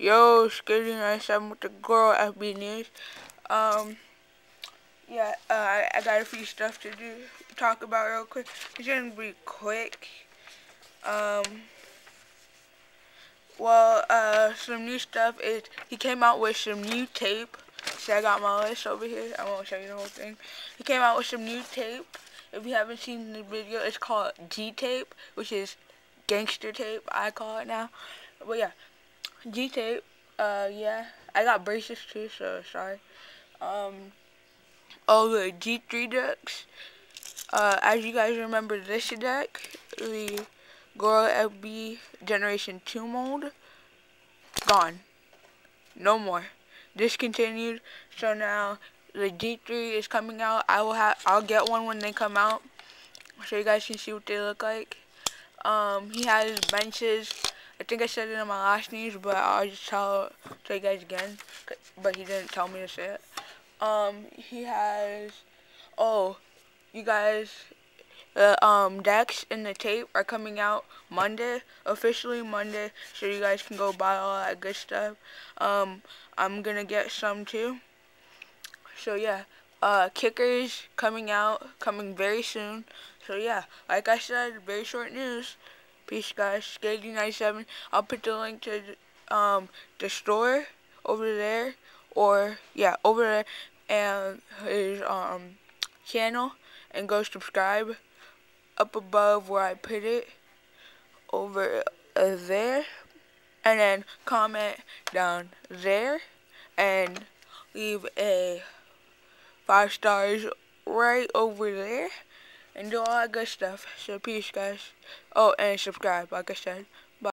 Yo, Skating 97 with the Galore FB News. Um, yeah, uh, I, I got a few stuff to do, talk about real quick. It's gonna be quick. Um, well, uh, some new stuff is, he came out with some new tape. See, I got my list over here. I won't show you the whole thing. He came out with some new tape. If you haven't seen the video, it's called G-Tape, which is gangster tape, I call it now. But yeah, G-Tape, uh, yeah. I got braces too, so sorry. Um, all the G3 decks. Uh, as you guys remember this deck, the Galore FB Generation 2 mold, gone. No more. Discontinued. So now the G3 is coming out. I will have, I'll get one when they come out. So you guys can see what they look like. Um, he has benches I think I said it in my last news, but I'll just tell, tell you guys again. But he didn't tell me to say it. Um, he has, oh, you guys, the um, decks and the tape are coming out Monday, officially Monday, so you guys can go buy all that good stuff. Um, I'm gonna get some too. So yeah, uh, kickers coming out, coming very soon. So yeah, like I said, very short news. Peace, guys. Skating97. I'll put the link to um, the store over there, or yeah, over there, and his um channel, and go subscribe up above where I put it over uh, there, and then comment down there, and leave a five stars right over there and do all that good stuff. So peace, guys. Oh, and subscribe, like I said.